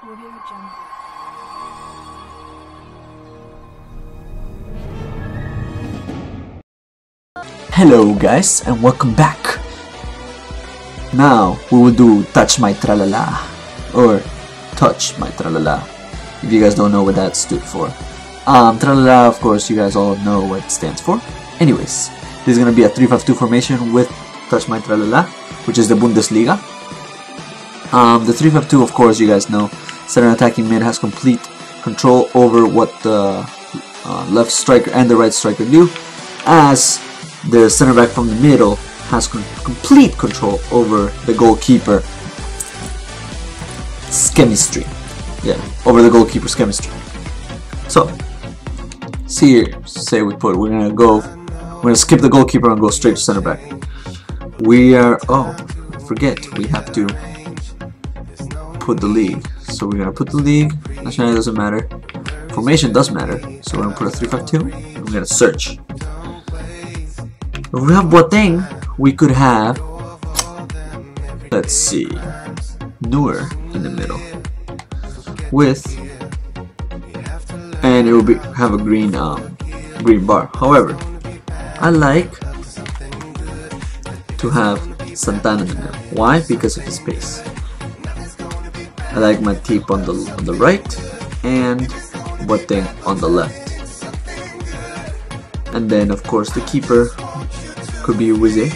Audio Jungle. Hello guys and welcome back. Now we will do touch my tralala or touch my tralala if you guys don't know what that stood for. Um, tralala of course you guys all know what it stands for. Anyways, this is gonna be a 3-5-2 formation with touch my tralala which is the Bundesliga. Um, the 3-5-2 of course you guys know center attacking mid has complete control over what the uh, left striker and the right striker do as the center back from the middle has con- complete control over the goalkeeper chemistry yeah over the goalkeeper's chemistry so see here say we put we're gonna go we're gonna skip the goalkeeper and go straight to center back. We are oh forget we have to put the league so we're gonna put the league nationality doesn't matter formation does matter so we're gonna put a 352 and we're gonna search if we have Boateng, we could have, let's see, Neuer in the middle, with, and it will be have a green um, green bar. However, I like to have Santana in the middle. Why? Because of his pace. I like Matip on the on the right and Boateng on the left. And then of course the keeper could be Wize,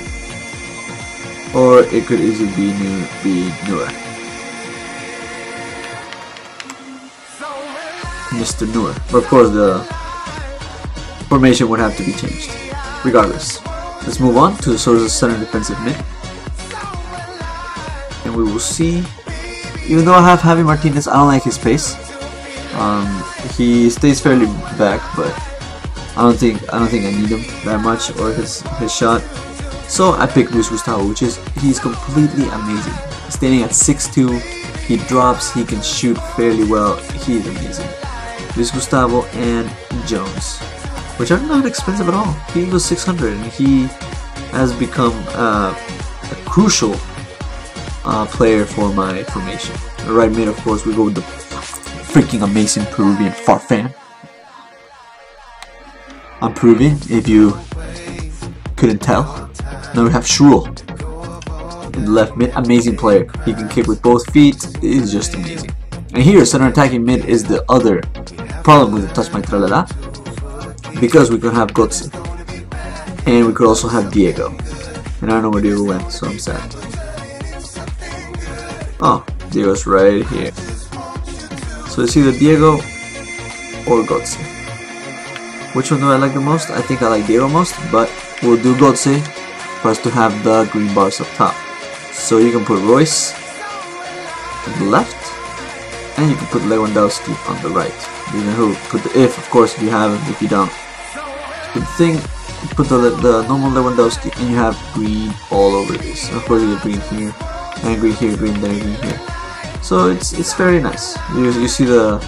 or it could easily be New be Nura. Mr. Nura. But of course the formation would have to be changed. Regardless. Let's move on to the source of center defensive mid. And we will see even though I have Javi Martinez, I don't like his pace. Um, he stays fairly back, but I don't think I don't think I need him that much or his his shot. So I picked Luis Gustavo, which is he's completely amazing. Standing at 6'2", he drops, he can shoot fairly well. He's amazing. Luis Gustavo and Jones, which are not expensive at all. He was 600 and he has become uh, a crucial uh, player for my formation. Right mid, of course, we go with the freaking amazing Peruvian Farfan. I'm Peruvian, if you couldn't tell. Now we have Schürrle in the left mid, amazing player. He can kick with both feet, is just amazing. And here, center attacking mid is the other problem with the touch my tralala, because we could have Gotze, and we could also have Diego. And I don't know where Diego went, so I'm sad. Ah, oh, Diego's right here. So it's either Diego or Gotze. Which one do I like the most? I think I like Diego most, but we'll do Gotze for us to have the green bars up top. So you can put Reus on the left, and you can put Lewandowski on the right. You know who? Put the if, of course, if you have. If you don't, Good thing. Put the the normal Lewandowski, and you have green all over this. Of course, you get green here, and green here, green there, green here. So it's it's very nice. You you see the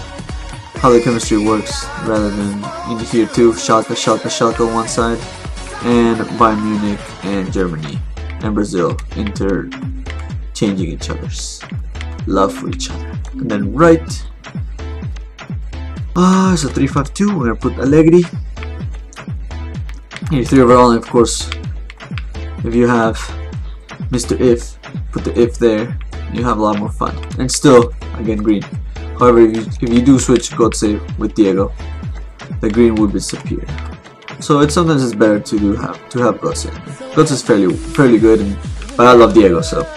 how the chemistry works rather than in here too. Schalke, Schalke, Schalke on one side, and Bayern Munich and Germany and Brazil interchanging each other's love for each other. And then right, ah, it's a 3-5-2. We're gonna put Allegri. Here, three overall, and of course, if you have Mr. If, put the if there, you have a lot more fun. And still, again, green. However, if you, if you do switch Gotze with Diego, the green would disappear. So it's sometimes it's better to do have to have Gotze. Gotze is fairly fairly good, and, but I love Diego. So,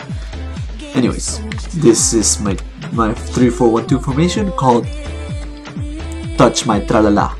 anyways, this is my my three four one two formation called Touch My Tralala.